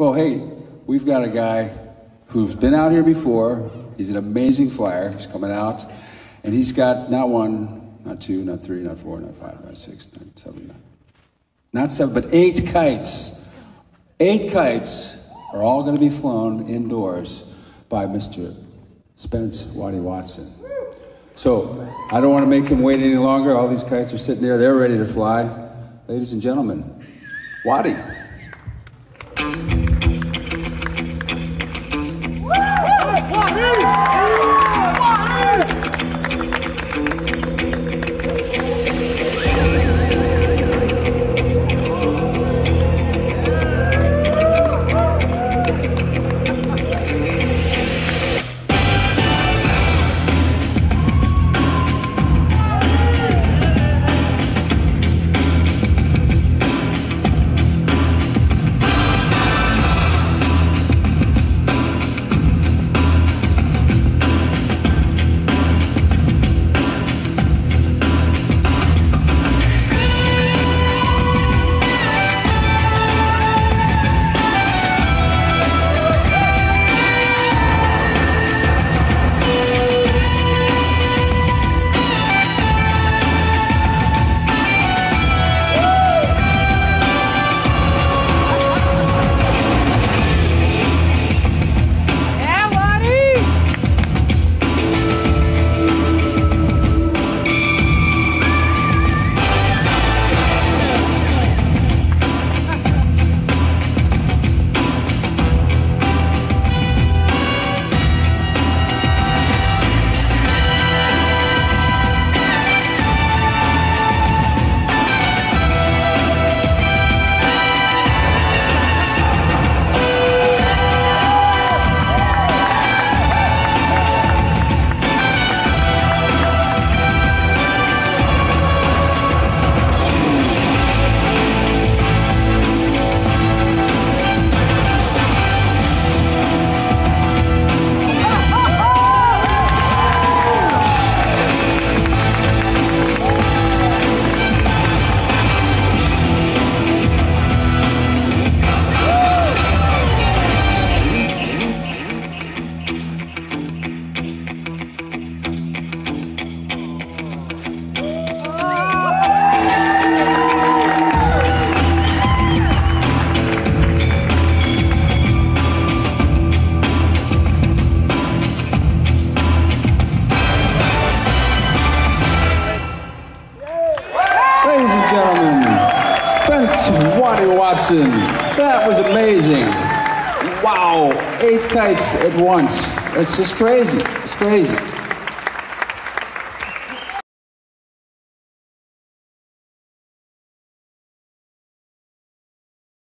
Well, hey, we've got a guy who's been out here before. He's an amazing flyer. He's coming out, and he's got not one, not two, not three, not four, not five, not six, not seven, not, not seven, but eight kites. Eight kites are all going to be flown indoors by Mr. Spence Waddy Watson. So I don't want to make him wait any longer. All these kites are sitting there. They're ready to fly. Ladies and gentlemen, Waddy. Gentlemen, Spence Waddy Watson. That was amazing. Wow, eight kites at once. It's just crazy. It's crazy.